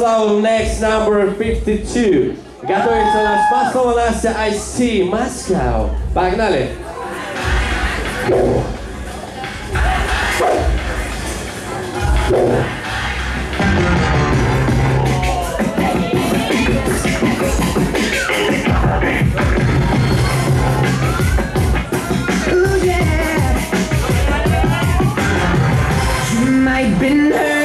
slow next number 52. Готовится у нас Маслова Настя IC Moscow. Погнали! Ooh, yeah. You might.